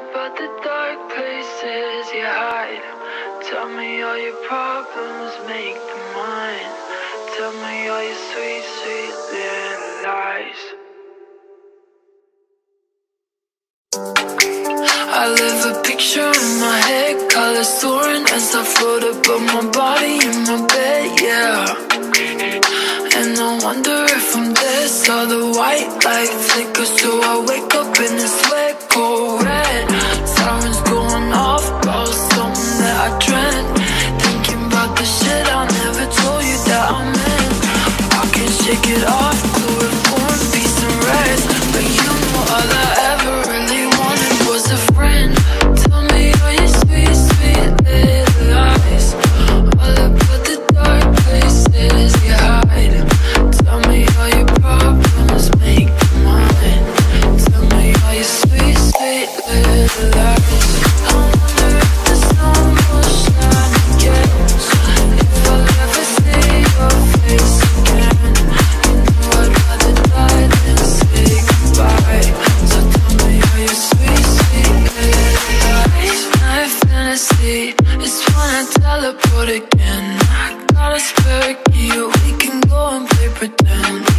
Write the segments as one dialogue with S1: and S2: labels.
S1: about the dark places you hide. Tell me all your problems, make them mine. Tell me all your sweet, sweet little lies. I live a picture in my head, colors soaring as I float above my body in my bed, yeah. And I wonder if I'm there, saw the white light flicker, so I wake up in a sweat cold red. Sirens going off, about something that I dreamt. Thinking about the shit I never told you that I'm in. I can shake it off, again. I got a spare key, we can go and play pretend.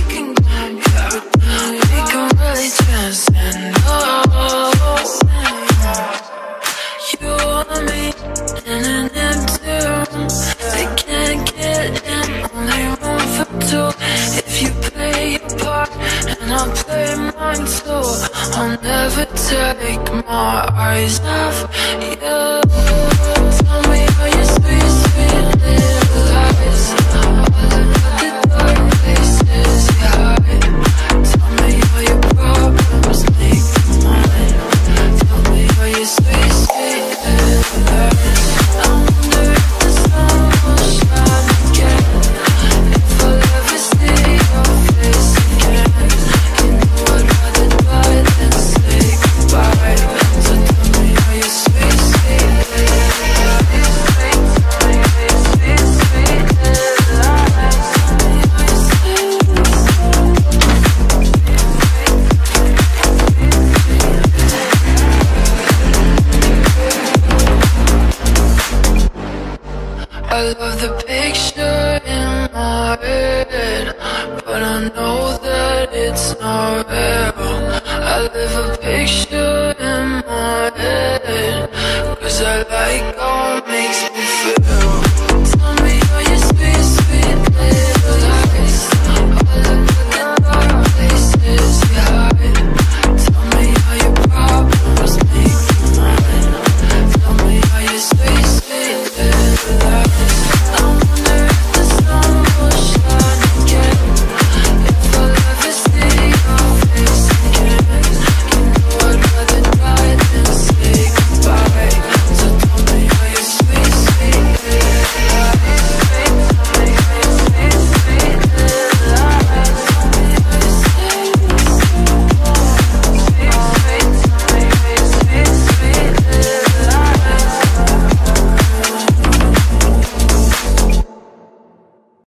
S1: Mine too, I'll never take my eyes off you. Tell me all your sweet, sweet little lies. All about the dark places you hide. Tell me all your problems, make mine. Tell me all your sweet, sweet little lies. I love the picture in my head, but I know that it's not